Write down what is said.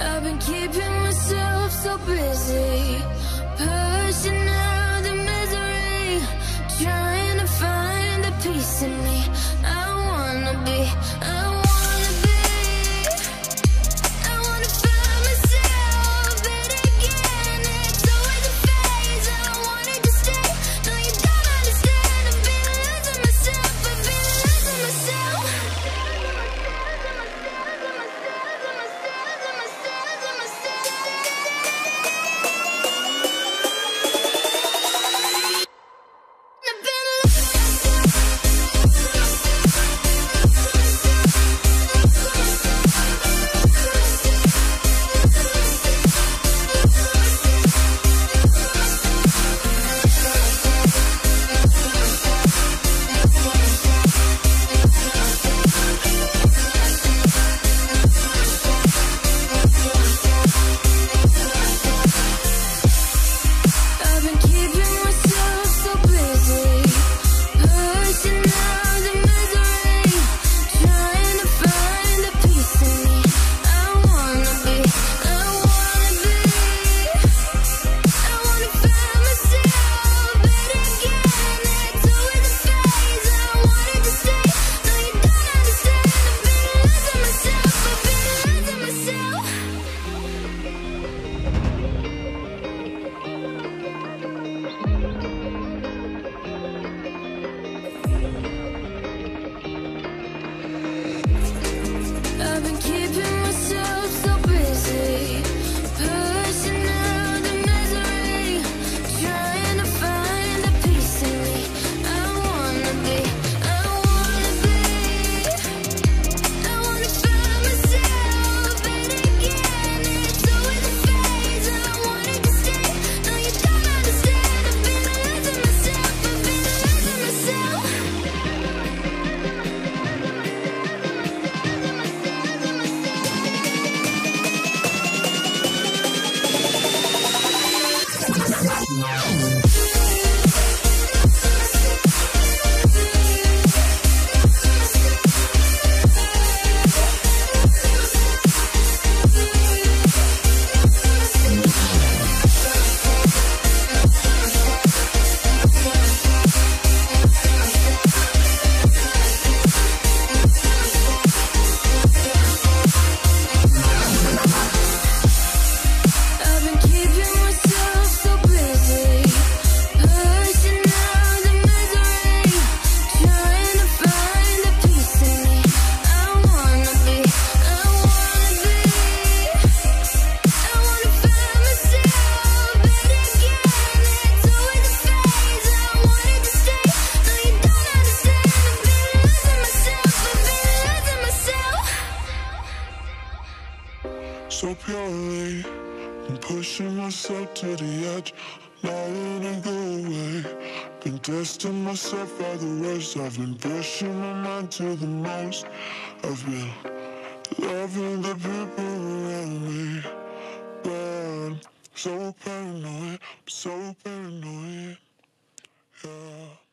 I've been keeping myself so busy, pushing out the misery, trying to find the peace in me. testing myself by the ways I've been pushing my mind to the most. I've been loving the people around me. But I'm so paranoid, I'm so paranoid. Yeah.